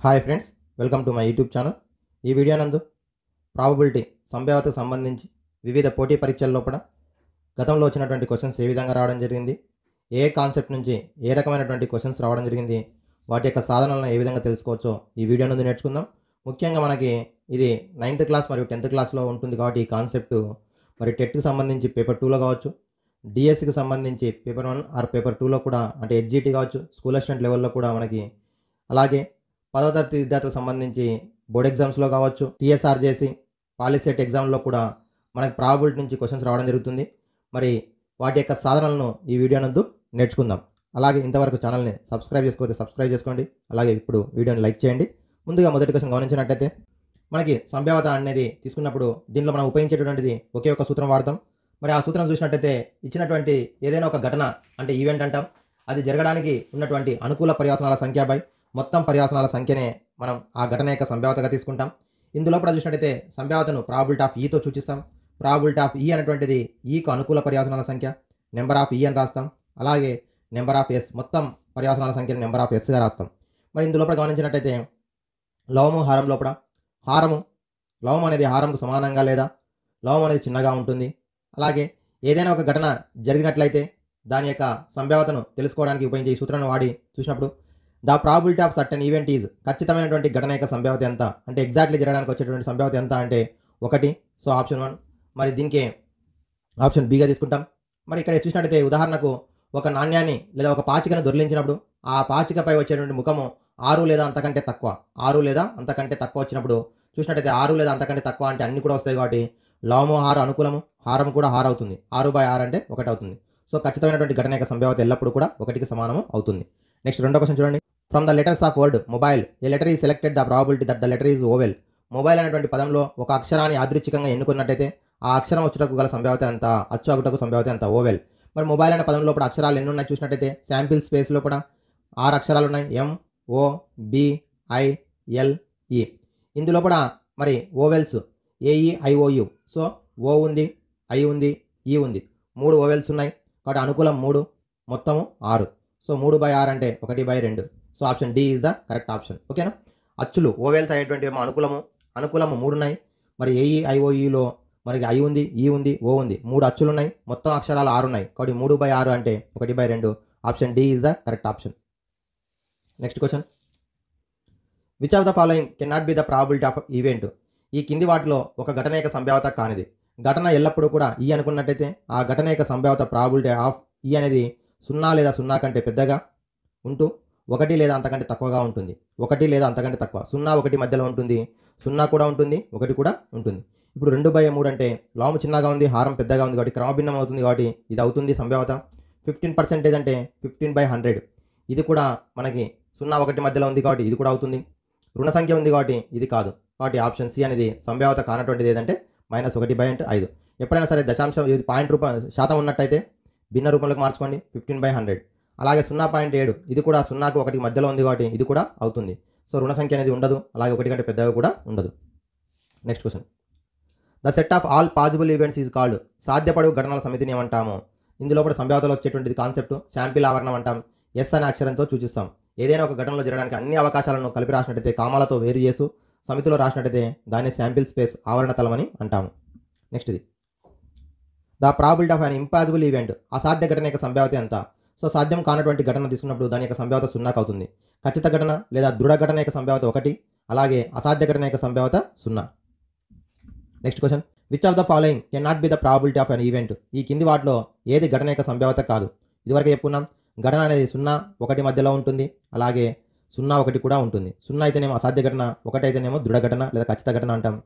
Hi friends welcome to my YouTube channel ఈ video నందు probability సంభావ్యత సంబంధించి వివిధ పోటీ పరీక్షల లోపల గతంలో వచ్చినటువంటి క్వశ్చన్స్ ఏ విధంగా రావడం జరిగింది ఏ కాన్సెప్ట్ నుంచి ఏ రకమైనటువంటి క్వశ్చన్స్ రావడం జరిగింది వాటి యొక్క సాధనలను ఏ విధంగా తెలుసుకోవచ్చో ఈ వీడియో నుండి నేర్చుకుందాం. ముఖ్యంగా మనకి ఇది నైన్త్ క్లాస్ మరియు టెన్త్ క్లాస్లో ఉంటుంది కాబట్టి ఈ కాన్సెప్ట్ మరి టెట్కి సంబంధించి పేపర్ టూలో కావచ్చు డిఎస్సికి సంబంధించి పేపర్ వన్ ఆర్ పేపర్ టూలో కూడా అంటే హెచ్జిటి కావచ్చు స్కూల్ అసిస్టెంట్ లెవెల్లో కూడా మనకి అలాగే పదో తరగతి విద్యార్థులకు సంబంధించి బోర్డ్ ఎగ్జామ్స్లో కావచ్చు టీఎస్ఆర్ చేసి పాలిసెట్ ఎగ్జామ్లో కూడా మనకి ప్రాబిలిటీ నుంచి క్వశ్చన్స్ రావడం జరుగుతుంది. మరి వాటి యొక్క సాధనలను ఈ వీడియో నందు నేర్చుకుందాం. అలాగే ఇంతవరకు ఛానల్ని సబ్స్క్రైబ్ చేసుకోతే సబ్స్క్రైబ్ చేసుకోండి. అలాగే ఇప్పుడు వీడియోని లైక్ చేయండి. ముందుగా మొదటి క్వశ్చన్ గమనించినట్టయితే మనకి సంభావ్యత అనేది తీసుకున్నప్పుడు దీనిలో మనం ఉపయోగించేటటువంటిది ఒకే ఒక సూత్రం వాడతాం. మరి ఆ సూత్రం చూసినట్టయితే ఇచ్చినటువంటి ఏదైనా ఒక ఘటన అంటే ఈవెంట్ అంటాం. అది జరగడానికి ఉన్నటువంటి అనుకూల పర్యాసనాల సంఖ్య బై మొత్తం పర్యాసనాల సంఖ్యనే మనం ఆ ఘటన యొక్క సంభావ్యతగా తీసుకుంటాం. ఇందులో కూడా చూసినట్టయితే సంభావ్యతను ప్రాబిలిటీ ఆఫ్ ఈతో సూచిస్తాం. ప్రాబిలిటీ ఆఫ్ ఈ అనేటువంటిది ఈకు అనుకూల పర్యాసనాల సంఖ్య. నెంబర్ ఆఫ్ ఈ అని రాస్తాం. అలాగే నెంబర్ ఆఫ్ ఎస్ మొత్తం పర్యాసనాల సంఖ్యను నెంబర్ ఆఫ్ ఎస్గా రాస్తాం. మరి ఇందులో గమనించినట్టయితే లవము హారం లోపల హారము లవం అనేది హారంకు సమానంగా లేదా? లవం అనేది చిన్నగా ఉంటుంది. అలాగే ఏదైనా ఒక ఘటన జరిగినట్లయితే దాని యొక్క సంభావ్యతను తెలుసుకోవడానికి ఉపయోగించే ఈ సూత్రాన్ని వాడి చూసినప్పుడు the probability of certain event is ఖచ్చితమైనటువంటి ఘటన యొక్క సంభావ్యత ఎంత? అంటే ఎగ్జాక్ట్లీ జరగడానికి వచ్చేటువంటి సంభావ్యత ఎంత అంటే ఒకటి. So option one. మరి దీనికి ఆప్షన్ బిగా తీసుకుంటాం. మరి ఇక్కడ చూసినట్టయితే ఉదాహరణకు ఒక నాణ్యాన్ని లేదా ఒక పాచికను దొరిలించినప్పుడు ఆ పాచికపై వచ్చేటువంటి ముఖము ఆరు లేదా అంతకంటే తక్కువ. ఆరు లేదా అంతకంటే తక్కువ వచ్చినప్పుడు చూసినట్టయితే ఆరు లేదా అంతకంటే తక్కువ అంటే అన్ని కూడా వస్తాయి కాబట్టి లవము హారు అనుకూలము. హారం కూడా హార్ అవుతుంది. ఆరు బై ఆరు అంటే ఒకటి అవుతుంది. సో ఖచ్చితమైనటువంటి ఘటన యొక్క సంభావ్యత ఎల్లప్పుడూ కూడా ఒకటికి సమానము అవుతుంది. నెక్స్ట్ రెండో క్వశ్చన్ చూడండి. From the letters of word mobile a letter is selected the probability that the letter is vowel mobile అనేటువంటి పదంలో ఒక అక్షరాన్ని యాదృచ్ఛికంగా ఎన్నుకున్నట్టయితే ఆ అక్షరం వచ్చుటకు గల సంభావ్యత ఎంత? అచ్చు అగుటకు సంభావ్యత ఎంత? ఓవెల్ మరి మొబైల్ అనే పదంలో కూడా అక్షరాలు ఎన్ని ఉన్నాయి చూసినట్టయితే శాంపిల్ స్పేస్లో కూడా ఆరు అక్షరాలు ఉన్నాయి. M O B I L E ఇందులో కూడా మరి vowels A E I O U so O ఉంది ఐ ఉంది ఈ ఉంది. మూడు ఓవెల్స్ ఉన్నాయి. కాబట్టి అనుకూలం మూడు మొత్తము ఆరు. సో మూడు బై ఆరు అంటే ఒకటి బై రెండు. So option D is the correct option. ఓకేనా? అచ్చులు ఓవెల్స్ అయ్యేటువంటి ఏమో అనుకూలము అనుకూలము మూడు ఉన్నాయి మరి ఏఈ ఐఓఈలో మనకి ఐ ఉంది ఈ ఉంది ఓ ఉంది. మూడు అచ్చులు ఉన్నాయి మొత్తం అక్షరాలు ఆరు ఉన్నాయి కాబట్టి మూడు బై ఆరు అంటే ఒకటి బై రెండు. Option D is the correct option. Next question. Which of the following can not be the probability of event ఈ కింది వాటిలో ఒక ఘటన యొక్క సంభావ్యత కానిది. ఘటన ఎల్లప్పుడూ కూడా ఈ అనుకున్నట్టయితే ఆ ఘటన యొక్క సంభావ్యత ప్రాబిలిటీ ఆఫ్ ఈ అనేది సున్నా లేదా సున్నా కంటే పెద్దగా ఉంటూ ఒకటి లేదా అంతకంటే తక్కువగా ఉంటుంది. ఒకటి లేదా అంతకంటే తక్కువ. సున్నా ఒకటి మధ్యలో ఉంటుంది. సున్నా కూడా ఉంటుంది. ఒకటి కూడా ఉంటుంది. ఇప్పుడు రెండు బై మూడు అంటే లాము చిన్నగా ఉంది హారం పెద్దగా ఉంది కాబట్టి క్రమభిన్నం అవుతుంది కాబట్టి ఇది అవుతుంది సంభావ్యత. ఫిఫ్టీన్ పర్సెంటేజ్ అంటే ఫిఫ్టీన్ బై హండ్రెడ్. ఇది కూడా మనకి సున్నా ఒకటి మధ్యలో ఉంది కాబట్టి ఇది కూడా అవుతుంది. రుణ సంఖ్య ఉంది కాబట్టి ఇది కాదు. కాబట్టి ఆప్షన్ సి అనేది సంభావ్యత కానటువంటిది ఏదంటే మైనస్ ఒకటి బై అంటే ఐదు. ఎప్పుడైనా సరే దశాంశం ఇది పాయింట్ రూప శాతం ఉన్నట్టయితే భిన్న రూపంలోకి మార్చుకోండి. ఫిఫ్టీన్ బై హండ్రెడ్ అలాగే సున్నా పాయింట్ ఏడు. ఇది కూడా సున్నాకు ఒకటి మధ్యలో ఉంది కాబట్టి ఇది కూడా అవుతుంది. సో రుణ సంఖ్య అనేది ఉండదు. అలాగే ఒకటి కంటే పెద్దగా కూడా ఉండదు. Next question the set of all possible events is called సాధ్యపడు ఘటనల సమితిని ఏమంటాము? ఇందులో కూడా సంభావ్యతలో వచ్చేటువంటిది కాన్సెప్ట్ శాంపిల్ ఆవరణం అంటాం. ఎస్ అనే అక్షరంతో సూచిస్తాం ఏదైనా ఒక ఘటనలో జరగడానికి అన్ని అవకాశాలను కలిపి రాసినట్టయితే కామాలతో వేరు చేసు సమితిలో రాసినట్టయితే దాన్ని శాంపిల్ స్పేస్ ఆవరణ తలమని అంటాము. నెక్స్ట్ ఇది. The probability of an impossible event అసాధ్య ఘటన యొక్క సంభావ్యత ఎంత? సో సాధ్యం కానటువంటి ఘటన తీసుకున్నప్పుడు దాని యొక్క సంభావ్యత సున్నాకు అవుతుంది. ఖచ్చిత ఘటన లేదా దృఢ ఘటన యొక్క సంభావ్యత ఒకటి అలాగే అసాధ్య ఘటన యొక్క సంభావ్యత సున్నా. Next question which of the following can not be the probability of an event ఈ కింది వాటిలో ఏది ఘటన యొక్క సంభావ్యత కాదు. ఇదివరకు చెప్పుకున్నాం ఘటన అనేది సున్నా ఒకటి మధ్యలో ఉంటుంది అలాగే సున్నా ఒకటి కూడా ఉంటుంది. సున్నా అయితేనేమో అసాధ్య ఘటన ఒకటైతేనేమో దృఢ ఘటన లేదా ఖచ్చిత ఘటన అంటాం.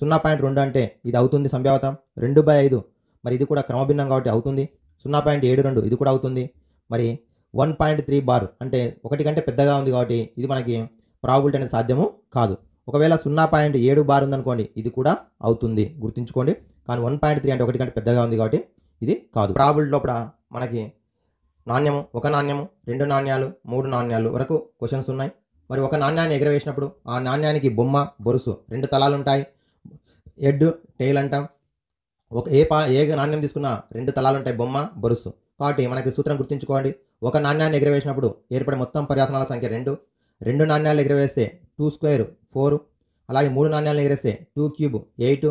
సున్నా పాయింట్ రెండు అంటే ఇది అవుతుంది సంభావ్యత. రెండు బై ఐదు మరి ఇది కూడా క్రమభిన్నం కాబట్టి అవుతుంది. సున్నా పాయింట్ ఏడు రెండు ఇది కూడా అవుతుంది. మరి వన్ పాయింట్ త్రీ బార్ అంటే ఒకటి కంటే పెద్దగా ఉంది కాబట్టి ఇది మనకి ప్రాబిలిటీ అనేది సాధ్యము కాదు. ఒకవేళ సున్నా పాయింట్ ఏడు బార్ ఉందనుకోండి ఇది కూడా అవుతుంది. గుర్తుంచుకోండి. కానీ వన్ పాయింట్ త్రీ అంటే ఒకటి కంటే పెద్దగా ఉంది కాబట్టి ఇది కాదు. ప్రాబిలిటీ లోపల మనకి నాణ్యము ఒక నాణ్యము రెండు నాణ్యాలు మూడు నాణ్యాలు వరకు క్వశ్చన్స్ ఉన్నాయి. మరి ఒక నాణ్యాన్ని ఎగరవేసినప్పుడు ఆ నాణ్యానికి బొమ్మ బొరుసు రెండు తలాలు ఉంటాయి. హెడ్ టెయిల్ అంటాం. ఒక ఏ పా ఏ నాణ్యం తీసుకున్నా రెండు తలాలు ఉంటాయి బొమ్మ బొరుసు. కాబట్టి మనకి సూత్రం గుర్తుంచుకోండి. ఒక నాణ్యాన్ని ఎగరవేసినప్పుడు ఏర్పడే మొత్తం పర్యాసనాల సంఖ్య రెండు. రెండు నాణ్యాలు ఎగరవేస్తే టూ స్క్వేర్ ఫోర్. అలాగే మూడు నాణ్యాలను ఎగరేస్తే టూ క్యూబ్ ఎయిట్.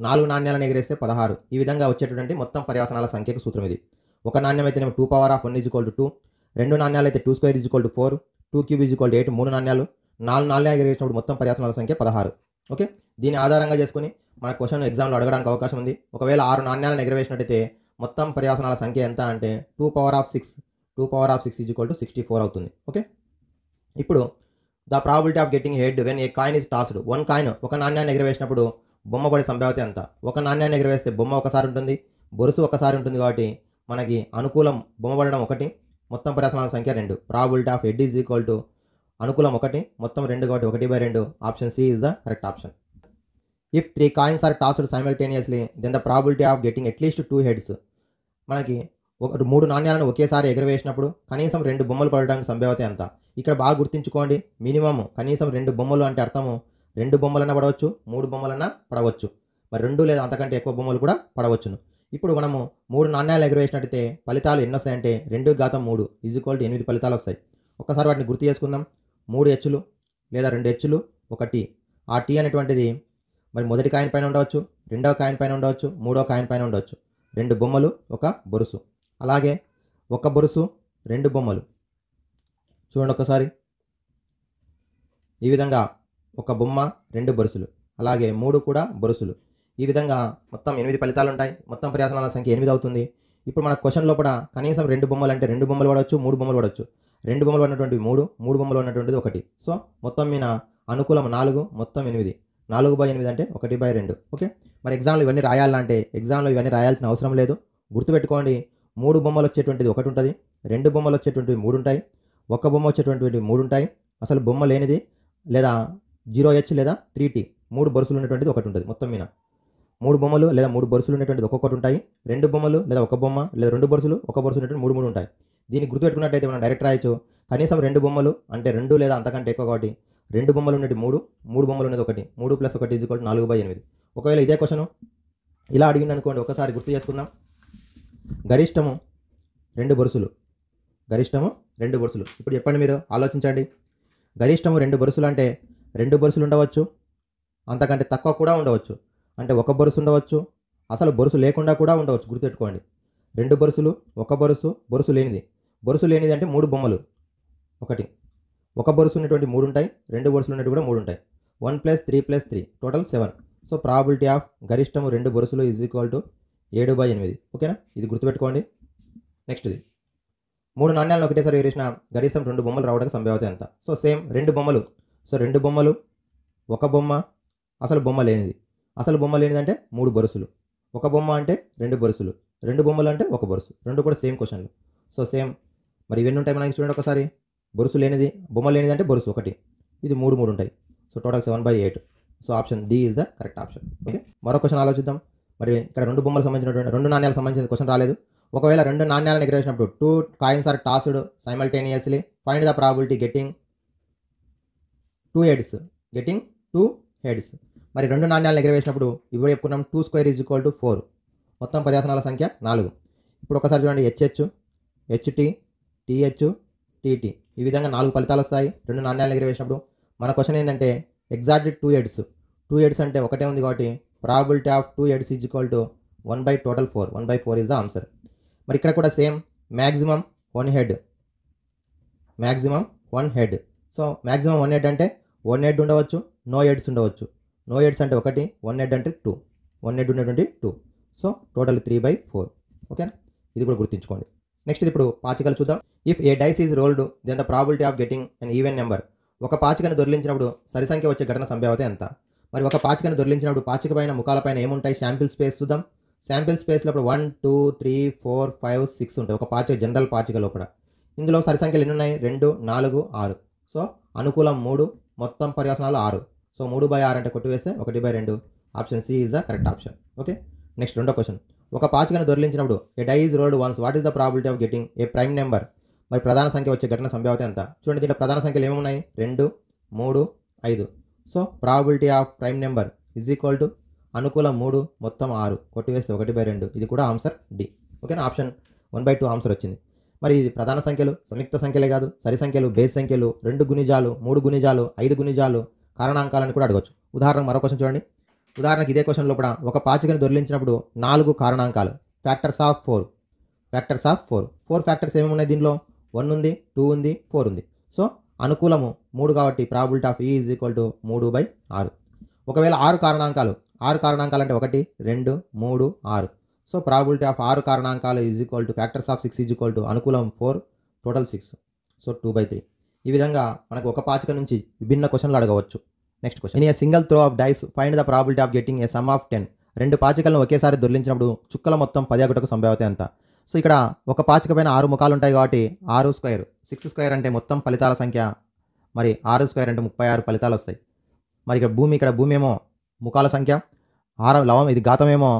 నాలుగు నాణ్యాలను ఎగరేస్తే పదహారు. ఈ విధంగా వచ్చేటటువంటి మొత్తం పర్యాసనాల సంఖ్యకు సూత్రం ఇది. ఒక నాణ్యం అయితేనేమో two power of one is equal to two. రెండు నాణ్యాలు అయితే two square is equal to four. Two cube is equal to eight మూడు నాణ్యాలు. నాలుగు నాణ్యాలు ఎగరేసినప్పుడు మొత్తం పర్యాసనాల సంఖ్య పదహారు. ఓకే? దీని ఆధారంగా చేసుకుని మన క్వశ్చన్ ఎగ్జామ్లో అడగడానికి అవకాశం ఉంది. ఒకవేళ ఆరు నాణ్యాలను ఎగరవేసినట్టయితే మొత్తం పర్యాసనాల సంఖ్య ఎంత అంటే two power of six two power of six is equal to sixty four అవుతుంది. ఓకే? ఇప్పుడు the probability of getting head when a coin is tossed. One coin ఒక నాణ్యాన్ని ఎగరవేసినప్పుడు బొమ్మ పడే సంభావ్యత ఎంత? ఒక నాణ్యాన్ని ఎగరవేస్తే బొమ్మ ఒకసారి ఉంటుంది బొరుసు ఒకసారి ఉంటుంది కాబట్టి మనకి అనుకూలం బొమ్మ పడడం ఒకటి మొత్తం పర్యాసనాల సంఖ్య రెండు. Probability of head is equal to అనుకూలం ఒకటి మొత్తం రెండు కాబట్టి ఒకటి బై రెండు. Option C is the correct option if three coins are tossed simultaneously then the probability of getting at least two heads మనకి ఒక మూడు నాణ్యాలను ఒకేసారి ఎగరవేసినప్పుడు కనీసం రెండు బొమ్మలు పడడానికి సంభావ్యత ఎంత? ఇక్కడ బాగా గుర్తుంచుకోండి మినిమం కనీసం రెండు బొమ్మలు అంటే అర్థము రెండు బొమ్మలన్నా పడవచ్చు మూడు బొమ్మలన్నా పడవచ్చు. మరి రెండు లేదా అంతకంటే ఎక్కువ బొమ్మలు కూడా పడవచ్చును. ఇప్పుడు మనము మూడు నాణ్యాలు ఎగరవేసినట్టయితే ఫలితాలు ఎన్ని వస్తాయంటే రెండు ఘాతం మూడు ఈజ్ ఈక్వల్ టు ఎనిమిది ఫలితాలు వస్తాయి. ఒక్కసారి వాటిని గుర్తు చేసుకుందాం. మూడు హెచ్చులు లేదా రెండు హెచ్చులు ఒక టీ ఆ టీ అనేటువంటిది మరి మొదటి కాయిన్ పైన ఉండవచ్చు రెండవ కాయిన్ పైన ఉండవచ్చు మూడో కాయిన్ పైన ఉండవచ్చు. రెండు బొమ్మలు ఒక బొరుసు. అలాగే ఒక బొరుసు రెండు బొమ్మలు. చూడండి ఒకసారి. ఈ విధంగా ఒక బొమ్మ రెండు బొరుసులు. అలాగే మూడు కూడా బొరుసులు. ఈ విధంగా మొత్తం ఎనిమిది ఫలితాలు ఉంటాయి. మొత్తం ప్రయాసనాల సంఖ్య ఎనిమిది అవుతుంది. ఇప్పుడు మన క్వశ్చన్ లోపల కనీసం రెండు బొమ్మలు అంటే రెండు బొమ్మలు పడవచ్చు మూడు బొమ్మలు పడవచ్చు. రెండు బొమ్మలు ఉన్నటువంటి మూడు మూడు బొమ్మలు ఉన్నటువంటిది ఒకటి. సో మొత్తం మీద అనుకూలం నాలుగు మొత్తం ఎనిమిది. నాలుగు బై ఎనిమిది అంటే ఒకటి బై రెండు. ఓకే? మరి ఎగ్జామ్లో ఇవన్నీ రాయాలంటే ఎగ్జామ్లో ఇవన్నీ రాయాల్సిన అవసరం లేదు. గుర్తుపెట్టుకోండి మూడు బొమ్మలు వచ్చేటువంటిది ఒకటి ఉంటుంది రెండు బొమ్మలు వచ్చేటువంటివి మూడు ఉంటాయి ఒక బొమ్మ వచ్చేటువంటివి మూడు ఉంటాయి. అసలు బొమ్మ లేనిది లేదా జీరో హెచ్ లేదా త్రీ టీ మూడు బొరుసులు ఉన్నటువంటిది ఒకటి ఉంటుంది మొత్తం మీద. మూడు బొమ్మలు లేదా మూడు బొరుసులు ఉన్నటువంటిది ఒక్కొక్కటి ఉంటాయి రెండు బొమ్మలు లేదా ఒక బొమ్మ లేదా రెండు బొరుసులు ఒక బొరుసు ఉన్నటువంటి మూడు మూడు ఉంటాయి. దీన్ని గుర్తుపెట్టుకున్నట్టయితే మనం డైరెక్ట్ రాయొచ్చు. కనీసం రెండు బొమ్మలు అంటే రెండు లేదా అంతకంటే ఎక్కువ కాబట్టి రెండు బొమ్మలు ఉన్నది మూడు మూడు బొమ్మలు ఉన్నది ఒకటి. మూడు ప్లస్ ఒకటి ఈజ్ ఈక్వల్ నాలుగు బై ఎనిమిది. ఒకవేళ ఇదే క్వశ్చన్ ఇలా అడిగింది అనుకోండి ఒకసారి గుర్తు చేసుకుందాం. గరిష్టము రెండు బొరుసులు. గరిష్టము రెండు బొరుసులు. ఇప్పుడు చెప్పండి మీరు ఆలోచించండి. గరిష్టము రెండు బొరుసులు అంటే రెండు బొరుసులు ఉండవచ్చు అంతకంటే తక్కువ కూడా ఉండవచ్చు. అంటే ఒక బొరుసు ఉండవచ్చు అసలు బొరుసు లేకుండా కూడా ఉండవచ్చు. గుర్తుపెట్టుకోండి. రెండు బొరుసులు ఒక బొరుసు బొరుసు లేనిది. బొరుసు లేనిది అంటే మూడు బొమ్మలు. ఒకటి. ఒక బొరుసు ఉన్నటువంటి మూడు ఉంటాయి రెండు బొరుసులు ఉన్నట్టు కూడా మూడు ఉంటాయి one plus three plus three total seven. So probability of గరిష్టము రెండు బొరుసులు ఈజ్ ఈక్వల్ టు ఏడు బై ఎనిమిది. ఓకేనా? ఇది గుర్తుపెట్టుకోండి. నెక్స్ట్ది. మూడు నాణ్యాలను ఒకటేసారి వేరేసిన గరిష్టం రెండు బొమ్మలు రావడానికి సంభావ్యత ఎంత? సో సేమ్ రెండు బొమ్మలు. సో రెండు బొమ్మలు ఒక బొమ్మ అసలు బొమ్మ లేనిది. అసలు బొమ్మ లేనిదంటే మూడు బొరుసులు. ఒక బొమ్మ అంటే రెండు బొరుసులు. రెండు బొమ్మలు అంటే ఒక బొరుసు. రెండు కూడా సేమ్ క్వశ్చన్లు. సో సేమ్ మరి ఇవన్నీ ఉంటాయి మనకి చూడండి ఒకసారి. బొరుసు లేనిది బొమ్మ లేనిది అంటే బొరుసు ఒకటి. ఇది మూడు మూడు ఉంటాయి. So total seven by eight so option D is the correct option okay మరో క్వశ్చన్ ఆలోచిద్దాం. మరి ఇక్కడ రెండు బొమ్మలకు సంబంధించినటువంటి రెండు నాణ్యాలకు సంబంధించిన క్వశ్చన్ రాలేదు. ఒకవేళ రెండు నాణ్యాలను ఎగరేసినప్పుడు two coins are tossed simultaneously find the probability getting two heads getting two heads మరి రెండు నాణ్యాలను ఎగరవేసినప్పుడు ఇప్పుడు చెప్పుకున్నాం two square is equal to four మొత్తం పర్యాసనాల సంఖ్య నాలుగు. ఇప్పుడు ఒకసారి చూడండి హెచ్హెచ్ హెచ్టి టీహెచ్ టీటీ. ఈ విధంగా నాలుగు ఫలితాలు వస్తాయి. రెండు నాణ్యాలను ఎగరవేసినప్పుడు మన క్వశ్చన్ ఏంటంటే exact two heads two heads అంటే ఒకటే ఉంది కాబట్టి probability of two heads is equal to one by total four one by four is the answer మరి ఇక్కడ కూడా same maximum one head maximum one head so maximum one head అంటే one head ఉండవచ్చు no heads ఉండవచ్చు. No heads అంటే ఒకటి one head అంటే two one head ఉన్నటువంటి two so total three by four ఓకేనా ఇది కూడా గుర్తుంచుకోండి. నెక్స్ట్ ఇప్పుడు పాచికలు చూద్దాం. If a dice is rolled then the probability of getting and even number ఒక పాచికను దొరిలించినప్పుడు సరి సంఖ్య వచ్చే ఘటన సంభావ్యత ఎంత? మరి ఒక పాచికను దొరిలించినప్పుడు పాచిక పైన ముఖాలపైన ఏముంటాయి? శాంపిల్ స్పేస్ చూద్దాం. శాంపిల్ స్పేస్ ఇప్పుడు one two three four five six ఉంటాయి. ఒక పాచిక జనరల్ పాచిక లోపల. ఇందులో సరి సంఖ్యలు ఎన్ని ఉన్నాయి? రెండు నాలుగు ఆరు. సో అనుకూలం మూడు మొత్తం పర్యాసనాలు ఆరు. సో మూడు బై ఆరు అంటే కొట్టివేస్తే ఒకటి బై రెండు. Option C is the correct option okay next రెండో క్వశ్చన్ ఒక పాచికను దొరిలించినప్పుడు a die is rolled once what is the probability of getting a prime number? మరి ప్రధాన సంఖ్య వచ్చే ఘటన సంభావ్యత ఎంత? చూడండి దీంట్లో ప్రధాన సంఖ్యలు ఏమున్నాయి రెండు మూడు ఐదు. So probability of prime number is equal to అనుకూలం మూడు మొత్తం ఆరు. కొట్టివేస్తే ఒకటి బై రెండు. ఇది కూడా ఆన్సర్ డి. ఓకేనా? Option one by two answer వచ్చింది. మరి ఇది ప్రధాన సంఖ్యలు సంయుక్త సంఖ్యలే కాదు సరి సంఖ్యలు బేస్ సంఖ్యలు రెండు గుణిజాలు మూడు గుణిజాలు ఐదు గుణిజాలు కారణాంకాలను కూడా అడగవచ్చు ఉదాహరణ మరో క్వశ్చన్ చూడండి. ఉదాహరణకి ఇదే క్వశ్చన్ లోపల ఒక పాచికను దొరిలించినప్పుడు నాలుగు కారణాంకాలు. Factors of four factors of four four factors ఏమేమి ఉన్నాయి దీనిలో వన్ ఉంది టూ ఉంది ఫోర్ ఉంది. సో అనుకూలము మూడు కాబట్టి probability of E is equal to మూడు బై ఆరు. ఒకవేళ ఆరు కారణాంకాలు ఆరు కారణాంకాలు అంటే ఒకటి రెండు మూడు ఆరు. సో ప్రాబిలిటీ ఆఫ్ ఆరు కారణాంకాలు is equal to factors of six is equal to అనుకూలం four total six so two by three ఈ విధంగా మనకు ఒక పాచిక నుంచి విభిన్న క్వశ్చన్లు అడగవచ్చు. Next question in a single throw of dice find the probability of getting a sum of ten రెండు పాచికలను ఒకేసారి దొర్లించినప్పుడు చుక్కల మొత్తం పది ఒకటకు సంభావ్యత ఎంత సో ఇక్కడ ఒక పాచిక పైన ఆరు ముఖాలు ఉంటాయి కాబట్టి ఆరు స్క్వేర్ సిక్స్ స్క్వేర్ అంటే మొత్తం ఫలితాల సంఖ్య. మరి ఆరు స్క్వేర్ అంటే ముప్పై ఆరు ఫలితాలు వస్తాయి. మరి ఇక్కడ భూమి ఇక్కడ భూమి ఏమో ముఖాల సంఖ్య. ఆరం లవం ఇది ఘాతమేమో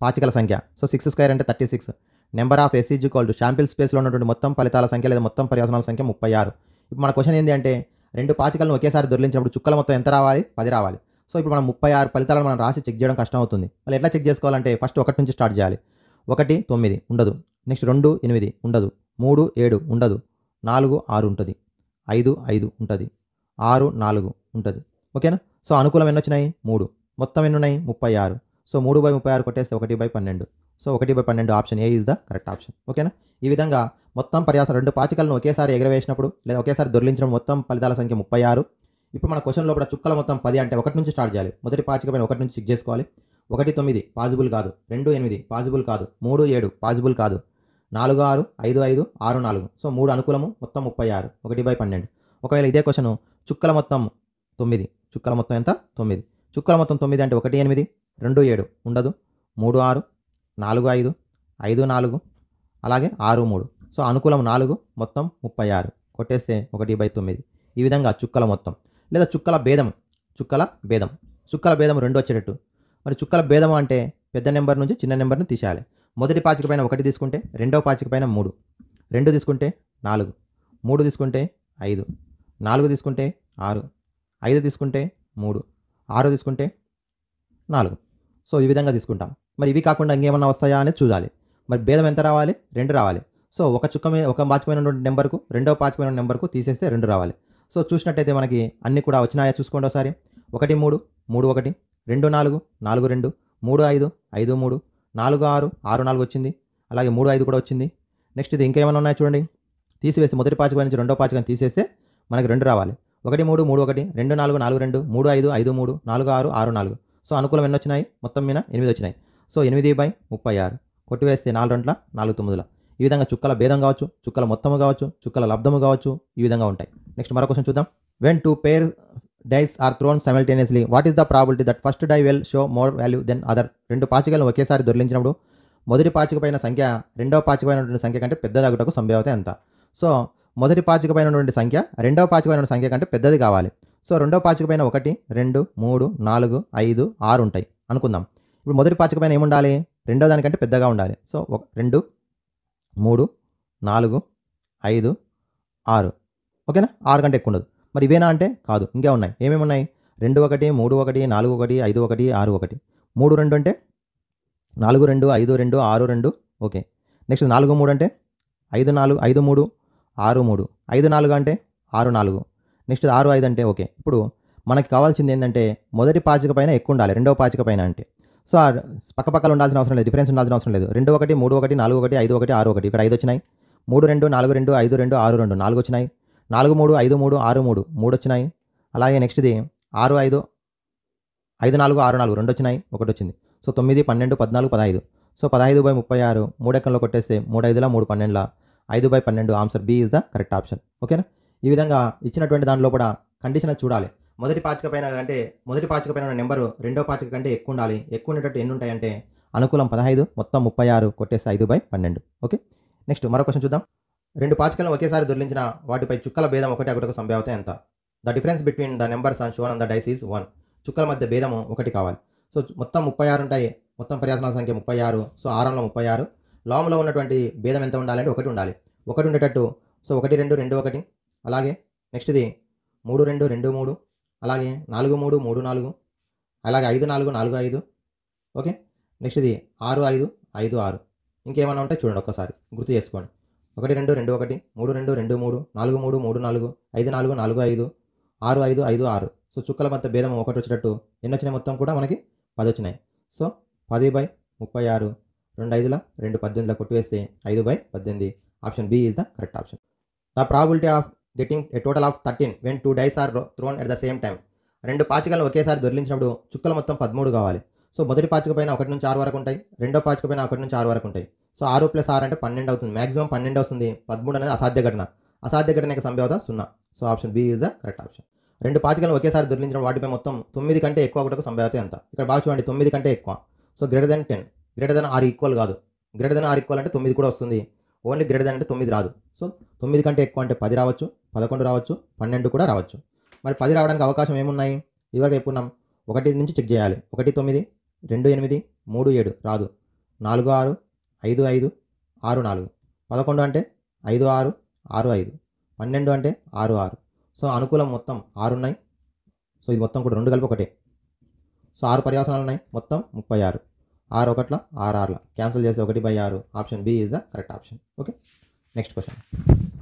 పాచికల సంఖ్య. సో సిక్స్ స్క్వేర్ అంటే thirty six number of S is equal to స్పేస్లో ఉన్నటువంటి మొత్తం ఫలితాల సంఖ్య లేదా మొత్తం పర్యావసనాల సంఖ్య ముప్పై ఆరు. ఇప్పుడు మన క్వశ్చన్ ఏంటి అంటే రెండు పాచికలను ఒకేసారి దొరిలించినప్పుడు చుక్కల మొత్తం ఎంత రావాలి? పది రావాలి. సో ఇప్పుడు మనం ముప్పై ఆరు ఫలితాలను మనం రాసి చెక్ చేయడం కష్టం అవుతుంది మళ్ళీ ఎట్లా చెక్ చేసుకోవాలంటే ఫస్ట్ ఒకటి నుంచి స్టార్ట్ చేయాలి. ఒకటి తొమ్మిది ఉండదు. నెక్స్ట్ రెండు ఎనిమిది ఉండదు. మూడు ఏడు ఉండదు. నాలుగు ఆరు ఉంటుంది. ఐదు ఐదు ఉంటుంది. ఆరు నాలుగు ఉంటుంది. ఓకేనా? సో అనుకూలం ఎన్ని వచ్చినాయి? మూడు. మొత్తం ఎన్ని ఉన్నాయి? ముప్పై ఆరు. సో మూడు బై ముప్పై ఆరు కొట్టేస్తే ఒకటి బై పన్నెండు. సో ఒకటి బై పన్నెండు option A is the correct option ఓకేనా? ఈ విధంగా మొత్తం పర్యాసం రెండు పాచికలను ఒకేసారి ఎగరవేసినప్పుడు లేదా ఒకేసారి దొరిలించడం మొత్తం ఫలితాల సంఖ్య ముప్పై ఆరు. ఇప్పుడు మన క్వశ్చన్ లోపల చుక్కల మొత్తం పది అంటే ఒకటి నుంచి స్టార్ట్ చేయాలి. మొదటి పాచిక పైన ఒకటి నుంచి చెక్ చేసుకోవాలి. ఒకటి తొమ్మిది పాజిబుల్ కాదు. రెండు ఎనిమిది పాజిబుల్ కాదు. మూడు ఏడు పాజిబుల్ కాదు. నాలుగు ఆరు ఐదు ఐదు ఆరు నాలుగు. సో మూడు అనుకూలము మొత్తం ముప్పై ఆరు. ఒకటి బై పన్నెండు. ఒకవేళ ఇదే క్వశ్చన్ చుక్కల మొత్తం తొమ్మిది. చుక్కల మొత్తం ఎంత? తొమ్మిది. చుక్కల మొత్తం తొమ్మిది అంటే ఒకటి ఎనిమిది రెండు ఏడు ఉండదు. మూడు ఆరు నాలుగు ఐదు ఐదు నాలుగు అలాగే ఆరు మూడు. సో అనుకూలం నాలుగు మొత్తం ముప్పై ఆరు. కొట్టేస్తే ఒకటి బై తొమ్మిది. ఈ విధంగా చుక్కల మొత్తం. లేదా చుక్కల భేదం చుక్కల భేదం. చుక్కల భేదం రెండు వచ్చేటట్టు. మరి చుక్కల భేదం అంటే పెద్ద నెంబర్ నుంచి చిన్న నెంబర్ని తీసేయాలి. మొదటి పాచిక పైన ఒకటి తీసుకుంటే రెండవ పాచిక పైన మూడు. రెండు తీసుకుంటే నాలుగు. మూడు తీసుకుంటే ఐదు. నాలుగు తీసుకుంటే ఆరు. ఐదు తీసుకుంటే మూడు. ఆరు తీసుకుంటే నాలుగు. సో ఈ విధంగా తీసుకుంటాం. మరి ఇవి కాకుండా ఇంకేమన్నా వస్తాయా అనేది చూడాలి. మరి భేదం ఎంత రావాలి? రెండు రావాలి. సో ఒక చుక్క మీద ఒక పాచిపోయినటువంటి నెంబర్కు రెండవ పాచిపోయిన నెంబర్కు తీసేస్తే రెండు రావాలి. సో చూసినట్టయితే మనకి అన్నీ కూడా వచ్చినాయా చూసుకోండి ఒకసారి. ఒకటి మూడు మూడు ఒకటి రెండు నాలుగు నాలుగు రెండు మూడు ఐదు ఐదు మూడు నాలుగు ఆరు ఆరు నాలుగు వచ్చింది. అలాగే మూడు ఐదు కూడా వచ్చింది. నెక్స్ట్ ఇది ఇంకేమైనా ఉన్నాయో చూడండి. తీసివేసి మొదటి పాచిక నుంచి రెండో పాచికని తీసేస్తే మనకి రెండు రావాలి. ఒకటి మూడు మూడు ఒకటి రెండు నాలుగు నాలుగు రెండు మూడు ఐదు ఐదు మూడు నాలుగు ఆరు ఆరు నాలుగు. సో అనుకూలం ఎన్ని వచ్చినాయి? మొత్తం మీద ఎనిమిది వచ్చినాయి. సో ఎనిమిది బై ముప్పై ఆరు. కొట్టివేస్తే నాలుగు రెంట్ల నాలుగు తొమ్మిదిల. ఈ విధంగా చుక్కల భేదం కావచ్చు చుక్కల మొత్తము కావచ్చు చుక్కల లబ్ధము కావచ్చు ఈ విధంగా ఉంటాయి. నెక్స్ట్ మరో క్వశ్చన్ చూద్దాం. When two pair dice are thrown simultaneously what is the probability that first die will show more value than other రెండు పాచికలను ఒకేసారి దొరికించినప్పుడు మొదటి పాచికపైన సంఖ్య రెండవ పాచిక సంఖ్య కంటే పెద్దదగుటకు సంభావ్యత ఎంత? సో మొదటి పాచికపైన ఉన్నటువంటి సంఖ్య రెండవ పాచికపైన సంఖ్య కంటే పెద్దది కావాలి. సో రెండవ పాచిక పైన ఒకటి రెండు మూడు నాలుగు ఐదు ఆరు ఉంటాయి. అనుకుందాం. ఇప్పుడు మొదటి పాచిక పైన ఏముండాలి? రెండో దానికంటే పెద్దగా ఉండాలి. సో ఒక రెండు మూడు నాలుగు ఐదు ఆరు. ఓకేనా? ఆరు కంటే ఎక్కువ ఉండదు. మరి ఇవేనా అంటే? కాదు. ఇంకా ఉన్నాయి. ఏమేమి ఉన్నాయి? రెండు ఒకటి మూడు ఒకటి నాలుగు ఒకటి ఐదు ఒకటి ఆరు ఒకటి. మూడు రెండు అంటే? నాలుగు రెండు ఐదు రెండు ఆరు రెండు. ఓకే. నెక్స్ట్ నాలుగు మూడు అంటే? ఐదు నాలుగు ఐదు మూడు ఆరు మూడు. ఐదు నాలుగు అంటే? ఆరు నాలుగు. నెక్స్ట్ ఆరు ఐదు అంటే ఓకే. ఇప్పుడు మనకి కావాల్సింది ఏంటంటే మొదటి పాచిక పైన ఎక్కువ ఉండాలి రెండవ పాచిక పైన అంటే. సో ఆ పక్క పక్కన ఉండాల్సిన అవసరం లేదు డిఫరెన్స్ ఉండాల్సిన అవసరం లేదు. రెండు ఒకటి మూడు ఒకటి నాలుగు ఒకటి ఐదు ఒకటి ఆరు ఒకటి ఇక్కడ ఐదు వచ్చినాయి. మూడు రెండు నాలుగు రెండు ఐదు రెండు ఆరు రెండు నాలుగు వచ్చినాయి. నాలుగు మూడు ఐదు మూడు ఆరు మూడు మూడు వచ్చినాయి. అలాగే నెక్స్ట్ది ఆరు ఐదు ఐదు నాలుగు ఆరు నాలుగు రెండు వచ్చినాయి ఒకటి వచ్చింది. సో తొమ్మిది పన్నెండు పద్నాలుగు పదహైదు. సో పదహైదు బై ముప్పై ఆరు మూడు ఎక్కల్లో కొట్టేస్తే మూడు ఐదుల మూడు పన్నెండుల. ఐదు బై పన్నెండు answer B is the correct option ఓకేనా ఈ విధంగా ఇచ్చినటువంటి దానిలో కూడా కండిషన్ చూడాలి. మొదటి పాచిక పైన అంటే మొదటి పాచిక పైన ఉన్న నెంబరు రెండో పాచిక కంటే ఎక్కువ ఉండాలి. ఎక్కువ ఉండేటట్టు ఎన్ని ఉంటాయంటే అనుకూలం పదహైదు మొత్తం ముప్పై ఆరు కొట్టేస్తే ఐదు బై పన్నెండు. ఓకే? నెక్స్ట్ మరో క్వశ్చన్ చూద్దాం. రెండు పాచికలను ఒకేసారి దొరికించిన వాటిపై చుక్కల భేదం ఒకటి ఒకటికి సంభావ్యత ఎంత? The difference between the numbers and shown and the dice is one చుక్కల మధ్య భేదము ఒకటి కావాలి. సో మొత్తం ముప్పై ఆరు ఉంటాయి. మొత్తం పర్యాసనాల సంఖ్య ముప్పై ఆరు సో ఆరంలో ముప్పై ఆరు. లోములో ఉన్నటువంటి భేదం ఎంత ఉండాలంటే ఒకటి ఉండాలి. ఒకటి ఉండేటట్టు సో ఒకటి రెండు రెండు ఒకటి. అలాగే నెక్స్ట్ ఇది మూడు రెండు రెండు మూడు అలాగే నాలుగు మూడు మూడు నాలుగు అలాగే ఐదు నాలుగు నాలుగు ఐదు ఓకే? నెక్స్ట్ ఇది ఆరు ఐదు ఐదు ఆరు. ఇంకేమైనా ఉంటే చూడండి ఒక్కసారి గుర్తు చేసుకోండి. ఒకటి రెండు రెండు ఒకటి మూడు రెండు రెండు మూడు నాలుగు మూడు మూడు నాలుగు ఐదు నాలుగు నాలుగు ఐదు ఆరు ఐదు ఐదు ఆరు. సో చుక్కల మధ్య భేదం ఒకటి వచ్చేటట్టు ఎన్ని వచ్చినాయి మొత్తం కూడా మనకి పది వచ్చినాయి. సో పది బై ముప్పై ఆరు రెండు ఐదుల రెండు పద్దెనిమిదిలో కొట్టివేస్తే ఐదు బై పద్దెనిమిది. Option B is the correct option. The probability of getting a total of thirteen when two dice are thrown at the same time రెండు పాచికలను ఒకేసారి దొరిలించినప్పుడు చుక్కలు మొత్తం పదమూడు కావాలి. సో మొదటి పాచిక పైన ఒకటి నుంచి ఆరు వరకు ఉంటాయి. రెండో పాచిక పైన ఒకటి నుంచి ఆరు వరకు ఉంటాయి. సో ఆరు ప్లస్ ఆరు అంటే పన్నెండు అవుతుంది. మాక్సిమం పన్నెండు వస్తుంది. పదమూడు అనేది అసాధ్య ఘటన. అసాధ్య ఘటన యొక్క సంభావ్యత సున్నా. So option B is the correct option రెండు పాచికలను ఒకేసారి దొరికించిన వాటిపై మొత్తం తొమ్మిది కంటే ఎక్కువ ఒకటకు సంభావ్యత ఎంత? ఇక్కడ బాగా చూడండి. తొమ్మిది కంటే ఎక్కువ. So greater than ten greater than ఆరు ఈక్వల్ కాదు. గ్రేటర్ దెన్ ఆరు ఈక్వల్ అంటే తొమ్మిది కూడా వస్తుంది. ఓన్లీ గ్రేటర్ దెన్ అంటే తొమ్మిది రాదు. సో తొమ్మిది కంటే ఎక్కువ అంటే పది రావచ్చు. పదకొండు రావచ్చు పన్నెండు కూడా రావచ్చు. మరి పది రావడానికి అవకాశం ఏమున్నాయి? ఇవరకు చెప్పుకున్నాం. ఒకటి నుంచి చెక్ చేయాలి. ఒకటి తొమ్మిది రెండు ఎనిమిది మూడు ఏడు రాదు. నాలుగు ఆరు ఐదు ఐదు ఆరు నాలుగు. పదకొండు అంటే ఐదు ఆరు ఆరు ఐదు. పన్నెండు అంటే ఆరు ఆరు. సో అనుకూలం మొత్తం ఆరు ఉన్నాయి. సో ఇది మొత్తం కూడా రెండు కలిపి ఒకటే. సో ఆరు పర్యాసనాలు ఉన్నాయి. మొత్తం ముప్పై ఆరు. ఆరు ఒకట్ల ఆరు ఆరుల. క్యాన్సిల్ చేస్తే ఒకటి బై ఆరు. Option B is the correct option okay next question